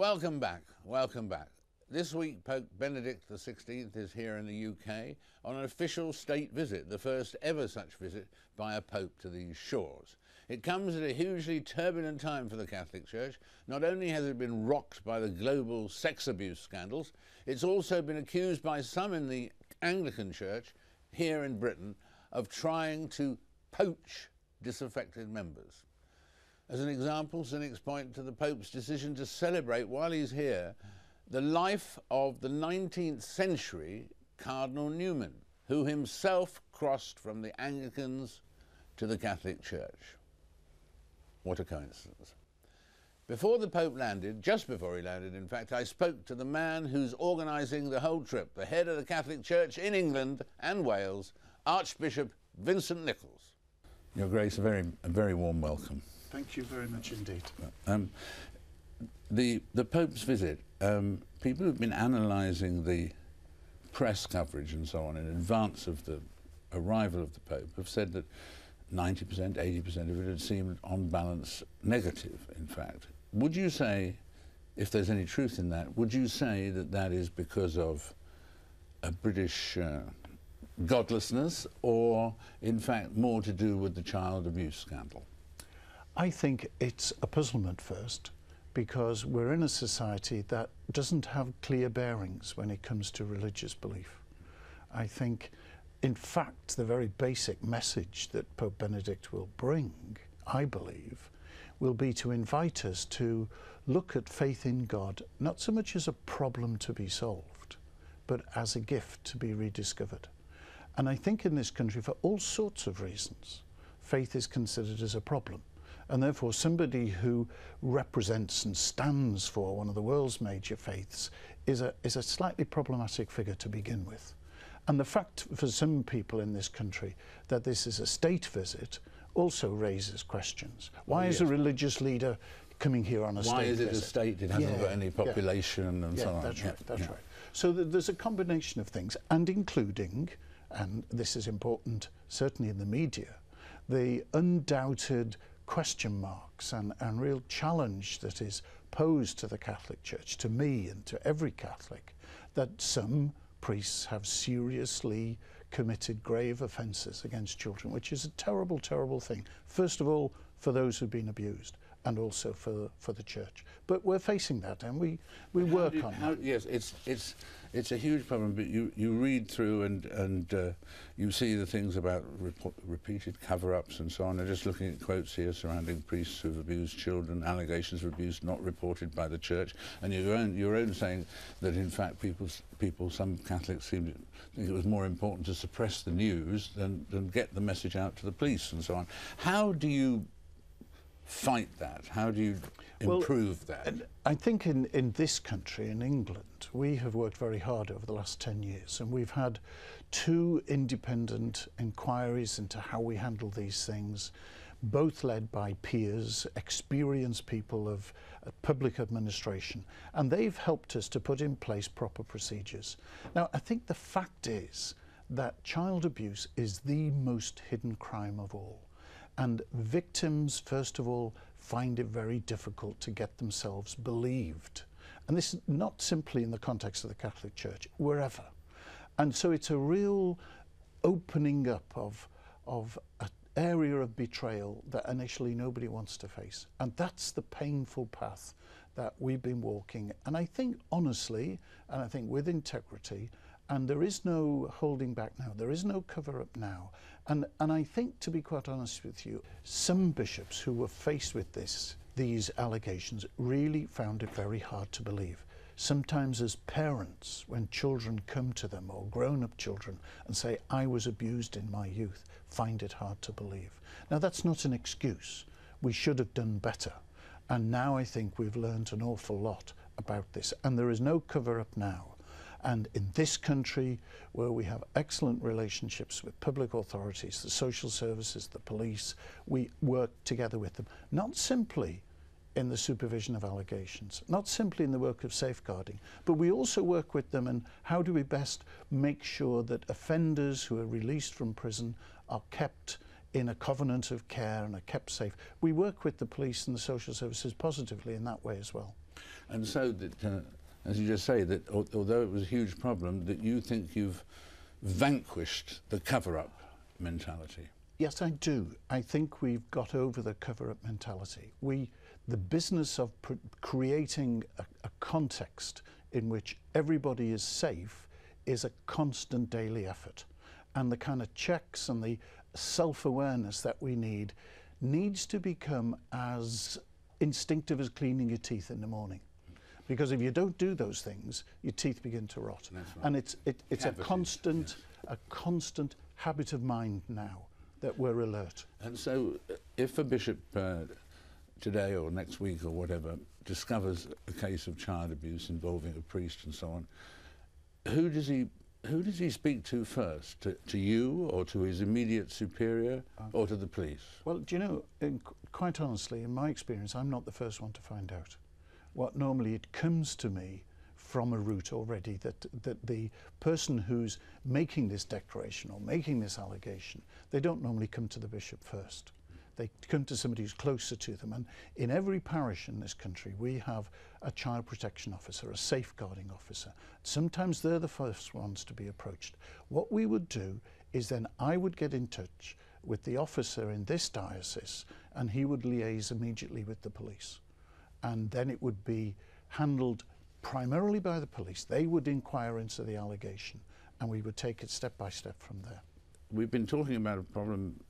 Welcome back, welcome back. This week, Pope Benedict XVI is here in the UK on an official state visit, the first ever such visit by a pope to these shores. It comes at a hugely turbulent time for the Catholic Church. Not only has it been rocked by the global sex abuse scandals, it's also been accused by some in the Anglican Church here in Britain of trying to poach disaffected members. As an example, cynics point to the Pope's decision to celebrate while he's here the life of the 19th century Cardinal Newman, who himself crossed from the Anglicans to the Catholic Church. What a coincidence. Before the Pope landed, just before he landed, in fact, I spoke to the man who's organising the whole trip, the head of the Catholic Church in England and Wales, Archbishop Vincent Nichols. Your Grace, a very, a very warm welcome. Thank you very much indeed. Um, the, the Pope's visit, um, people who've been analysing the press coverage and so on in advance of the arrival of the Pope have said that 90%, 80% of it had seemed on balance negative, in fact. Would you say, if there's any truth in that, would you say that that is because of a British uh, godlessness or, in fact, more to do with the child abuse scandal? I think it's a puzzlement first because we're in a society that doesn't have clear bearings when it comes to religious belief. I think, in fact, the very basic message that Pope Benedict will bring, I believe, will be to invite us to look at faith in God not so much as a problem to be solved, but as a gift to be rediscovered. And I think in this country, for all sorts of reasons, faith is considered as a problem. And therefore, somebody who represents and stands for one of the world's major faiths is a, is a slightly problematic figure to begin with. And the fact for some people in this country that this is a state visit also raises questions. Why yes. is a religious leader coming here on a Why state Why is it visit? a state? It hasn't yeah, got any population yeah. and yeah, so on. That's right, that's right. So th there's a combination of things, and including, and this is important certainly in the media, the undoubted question marks and, and real challenge that is posed to the Catholic Church, to me and to every Catholic, that some priests have seriously committed grave offences against children, which is a terrible, terrible thing. First of all, for those who've been abused and also for for the church. But we're facing that, and we we How work you- on how- that. Yes, it's it's it's a huge problem. But you you read through and and uh, you see the things about repeated cover-ups and so on. I'm just looking at quotes here surrounding priests who've abused children, allegations of abuse not reported by the church, and your own your own saying that in fact people people some Catholics seem to think it was more important to suppress the news than than get the message out to the police and so on. How do you fight that? How do you Well, improve that? I think in, in this country, in England, we have worked very hard over the last 10 years and we've had two independent inquiries into how we handle these things, both led by peers, experienced people of uh, public administration, and they've helped us to put in place proper procedures. Now, I think the fact is that child abuse is the most hidden crime of all. And victims, first of all, find it very difficult to get themselves believed. And this is not simply in the context of the Catholic Church, wherever. And so it's a real opening up of, of an area of betrayal that initially nobody wants to face. And that's the painful path that we've been walking. And I think honestly, and I think with integrity, and there is no holding back now, there is no cover up now. And, and I think, to be quite honest with you, some bishops who were faced with this, these allegations, really found it very hard to believe. Sometimes, as parents, when children come to them, or grown up children, and say, I was abused in my youth, find it hard to believe. Now, that's not an excuse. We should have done better. And now I think we've learned an awful lot about this. And there is no cover up now. And in this country, where we have excellent relationships with public authorities, the social services, the police, we work together with them, not simply in the supervision of allegations, not simply in the work of safeguarding, but we also work with them and how do we best make sure that offenders who are released from prison are kept in a covenant of care and are kept safe. We work with the police and the social services positively in that way as well. And so that, uh, as you just say, that although it was a huge problem, that you think you've vanquished the cover-up mentality. Yes, I do. I think we've got over the cover-up mentality. We, the business of creating a, a context in which everybody is safe is a constant daily effort. And the kind of checks and the self-awareness that we need needs to become as instinctive as cleaning your teeth in the morning. Because if you don't do those things, your teeth begin to rot. Right. And it's, it, it's a constant, a constant habit of mind now that we're alert. And so, uh, if a bishop uh, today or next week or whatever discovers a case of child abuse involving a priest and so on, who does he who does he speak to first? To, to you or to his immediate superior or to the police? Well, do you know, in, quite honestly, in my experience, I'm not the first one to find out. What normally it comes to me from a route already that, that the person who's making this declaration or making this allegation, they don't normally come to the bishop first. They come to somebody who's closer to them. And in every parish in this country, we have a child protection officer, a safeguarding officer. Sometimes they're the first ones to be approached. What we would do is then I would get in touch with the officer in this diocese and he would liaise immediately with the police. And then it would be handled primarily by the police. They would inquire into the allegation and we would take it step by step from there. We've been talking about a problem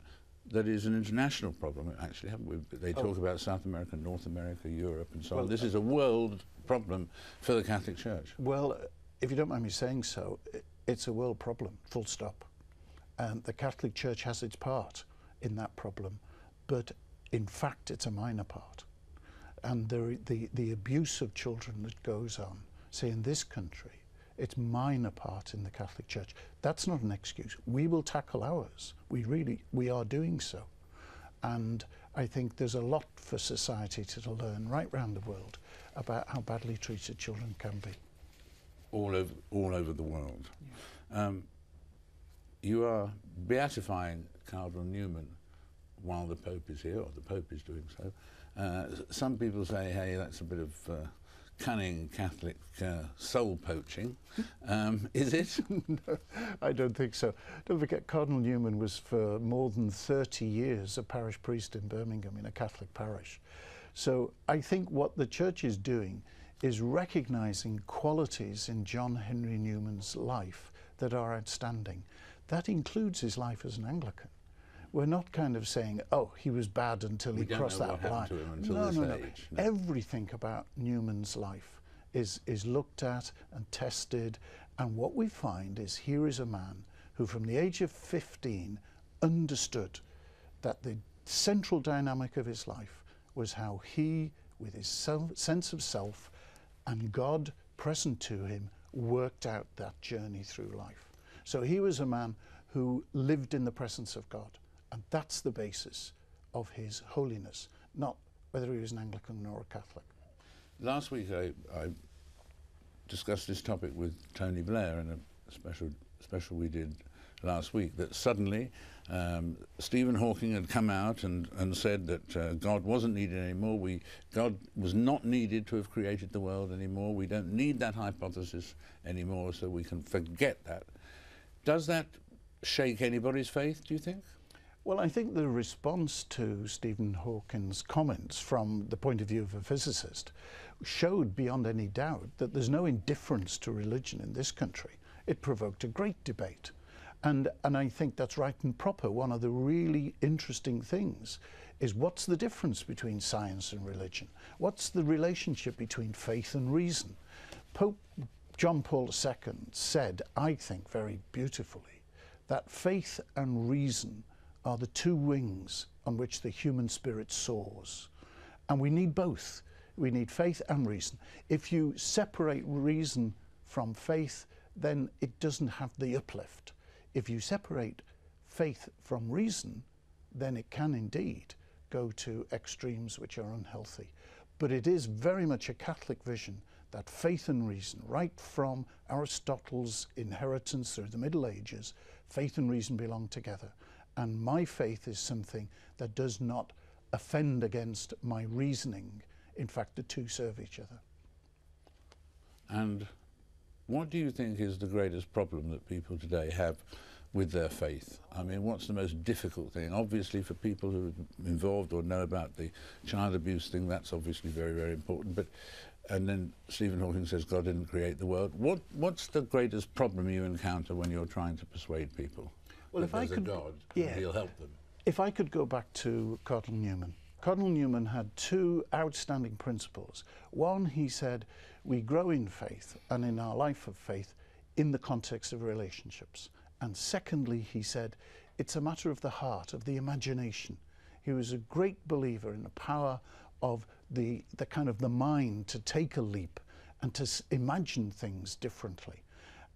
that is an international problem, actually, haven't we? They talk oh. about South America, North America, Europe, and so Well, on. This uh, is a world problem for the Catholic Church. Well, if you don't mind me saying so, it's a world problem, full stop. And the Catholic Church has its part in that problem, but in fact, it's a minor part. And the, the, the abuse of children that goes on, say in this country, it's minor part in the Catholic Church. That's not an excuse. We will tackle ours. We really, we are doing so. And I think there's a lot for society to, learn right round the world about how badly treated children can be. all over all over the world. Um, you are beatifying Cardinal Newman while the Pope is here, or the Pope is doing so. Uh, some people say, "Hey, that's a bit of uh, cunning Catholic uh, soul poaching." Um, is it? no, I don't think so. Don't forget, Cardinal Newman was for more than 30 years a parish priest in Birmingham in a Catholic parish. So I think what the church is doing is recognizing qualities in John Henry Newman's life that are outstanding. That includes his life as an Anglican. We're not kind of saying, oh, he was bad until We he crossed that line. happened to him until no, no, no. age, no. Everything about Newman's life is, is looked at and tested. And what we find is here is a man who, from the age of 15, understood that the central dynamic of his life was how he, with his self, sense of self and God present to him, worked out that journey through life. So he was a man who lived in the presence of God. And that's the basis of his holiness, not whether he was an Anglican or a Catholic. Last week, I, I discussed this topic with Tony Blair in a special special we did last week. That suddenly um, Stephen Hawking had come out and, and said that uh, God wasn't needed anymore. We God was not needed to have created the world anymore. We don't need that hypothesis anymore, so we can forget that. Does that shake anybody's faith? Do you think? Well, I think the response to Stephen Hawking's comments from the point of view of a physicist showed beyond any doubt that there's no indifference to religion in this country. It provoked a great debate. And, and I think that's right and proper. One of the really interesting things is what's the difference between science and religion? What's the relationship between faith and reason? Pope John Paul II said, I think very beautifully, that faith and reason are the two wings on which the human spirit soars. And we need both. We need faith and reason. If you separate reason from faith, then it doesn't have the uplift. If you separate faith from reason, then it can indeed go to extremes which are unhealthy. But it is very much a Catholic vision that faith and reason, right from Aristotle's inheritance through the Middle Ages, faith and reason belong together. And my faith is something that does not offend against my reasoning. In fact, the two serve each other. And what do you think is the greatest problem that people today have with their faith? I mean, what's the most difficult thing? Obviously, for people who are involved or know about the child abuse thing, that's obviously very, very important. But and then Stephen Hawking says God didn't create the world. What what's the greatest problem you encounter when you're trying to persuade people? Well, if I could- God, yeah. He'll help them. If I could go back to Cardinal Newman, Cardinal Newman had two outstanding principles. One, he said, we grow in faith and in our life of faith in the context of relationships. And secondly, he said, it's a matter of the heart, of the imagination. He was a great believer in the power of the, the kind of the mind to take a leap and to s- imagine things differently.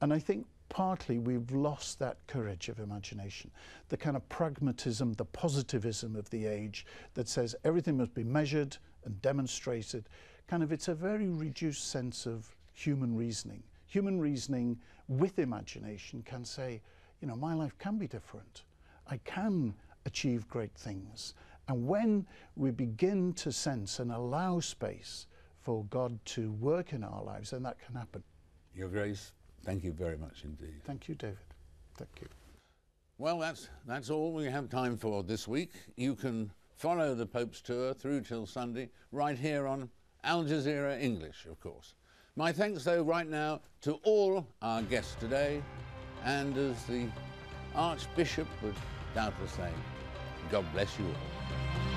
And I think partly we've lost that courage of imagination, the kind of pragmatism, the positivism of the age that says everything must be measured and demonstrated. Kind of, it's a very reduced sense of human reasoning. Human reasoning with imagination can say, you know, my life can be different. I can achieve great things. And when we begin to sense and allow space for God to work in our lives, then that can happen. Your Grace, thank you very much indeed. Thank you, David. Thank you. Well, that's, that's all we have time for this week. You can follow the Pope's tour through till Sunday right here on Al Jazeera English, of course. My thanks, though, right now to all our guests today, and as the Archbishop would doubtless say, God bless you all.